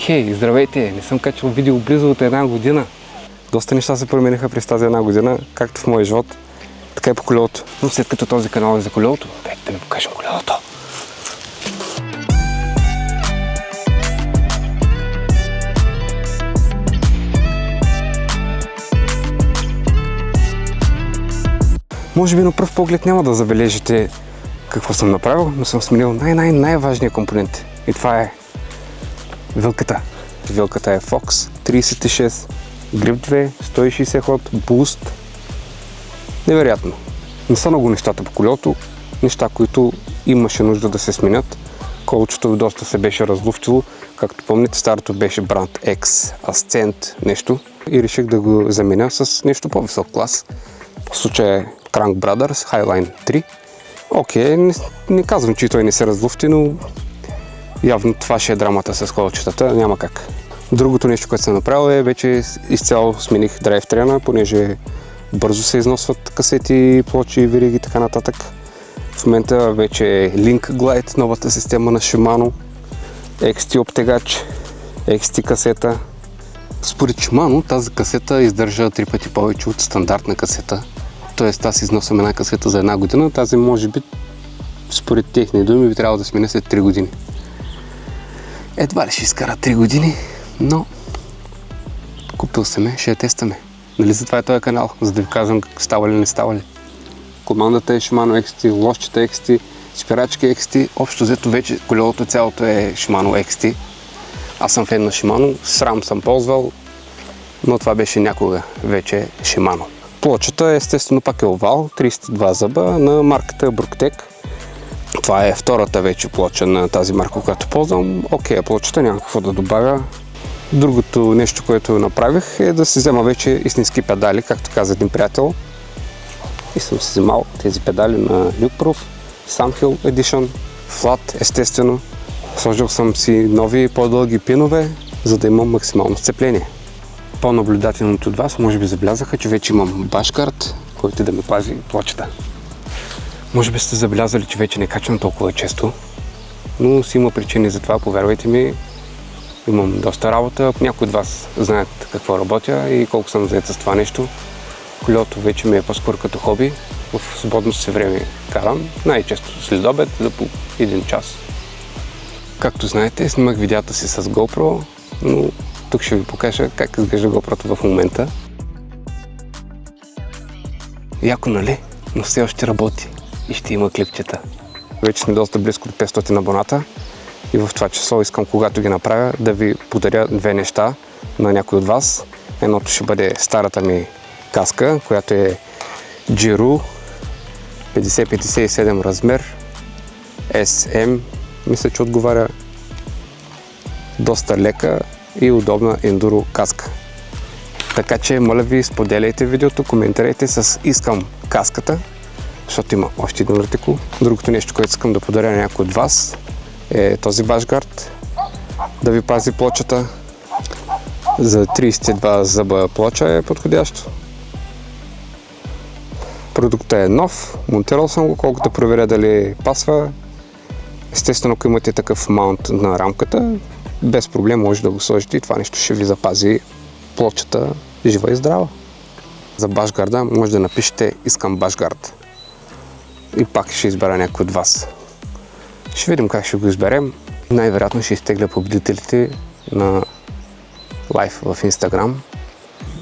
Хей, здравейте! Не съм качал видео близо от една година. Доста неща се промениха през тази една година, както в моя живот, така и по колелото. Но след като този канал е за колелото, дайте да ви покажем колелото. Може би на пръв поглед няма да забележите какво съм направил, но съм сменил най-най-най-важния компонент. И това е вилката. Вилката е Fox 36, Grip 2, 160 ход, Boost. Невероятно. Не са много нещата по колелото, неща, които имаше нужда да се сменят. Колчето доста се беше разлуфтило. Както помните, старото беше бранд X Ascent нещо и реших да го заменя с нещо по-висок клас. В случая е Crank Brothers Highline 3. Окей, не, не казвам, че той не се разлуфти, но явно това ще е драмата с колчетата, няма как. Другото нещо, което съм направил е вече изцяло смених драйвтрена, понеже бързо се износват касети, плочи, вериги и така нататък. В момента вече е Link Glide, новата система на Shimano, XT обтегач, XT касета. Според Shimano тази касета издържа три пъти повече от стандартна касета. Тоест аз износвам една касета за една година, тази може би според техни думи би трябвало да сменя след 3 години. Едва ли ще изкара 3 години, но купил съм я, ще я тестваме. Нали затова е този канал, за да ви казвам как става ли не става ли. Командата е Shimano XT, лошчета XT, спирачки XT. Общо взето вече колелото цялото е Shimano XT. Аз съм фен на Shimano, срам съм ползвал, но това беше някога вече Shimano. Плочата естествено пак е овал, 32 зъба на марката Brooktech. Това е втората вече плоча на тази марка, която ползвам. Окей, плочата няма какво да добавя. Другото нещо, което направих е да си взема вече истински педали, както каза един приятел. И съм си вземал тези педали на Nukeproof, Sunhill Edition, Flat естествено. Сложил съм си нови по-дълги пинове, за да имам максимално сцепление. По-наблюдателните от вас може би забелязаха, че вече имам башкарт, който да ми пази плочата. Може би сте забелязали, че вече не качвам толкова често, но си има причини за това, повярвайте ми. Имам доста работа, някои от вас знаят какво работя и колко съм заед с това нещо. Колелото вече ми е по-скоро като хоби. В свободното си време карам, най-често след обед, за по един час. Както знаете, снимах видеята си с GoPro, но тук ще ви покажа как изглежда GoPro в момента. Яко, нали? Но все още работи и ще има клипчета. Вече сме доста близко до 500 абоната и в това число искам, когато ги направя, да ви подаря две неща на някой от вас. Едното ще бъде старата ми каска, която е Giro 50-57 размер SM. Мисля, че отговаря доста лека и удобна ендуро каска. Така че, моля ви, споделяйте видеото, коментирайте с искам каската, защото има още един артикул. Другото нещо, което искам да подаря на някой от вас е този башгард. Да ви пази плочата. За 32 зъба плоча е подходящо. Продуктът е нов, монтирал съм го, колкото да проверя дали пасва. Естествено, ако имате такъв маунт на рамката, без проблем може да го сложите и това нещо ще ви запази плочата жива и здрава. За башгарда може да напишете искам башгард. И пак ще избера някой от вас. Ще видим как ще го изберем. Най-вероятно ще изтегля победителите на лайф в Instagram.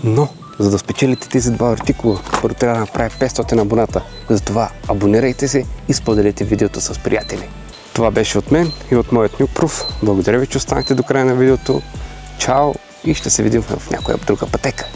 Но, за да спечелите тези два артикула, първо трябва да направя 500 абоната. Затова абонирайте се и споделете видеото с приятели. Това беше от мен и от моят Нюкпроф. Благодаря ви, че останахте до края на видеото. Чао и ще се видим в някоя друга пътека.